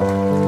Música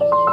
Bye.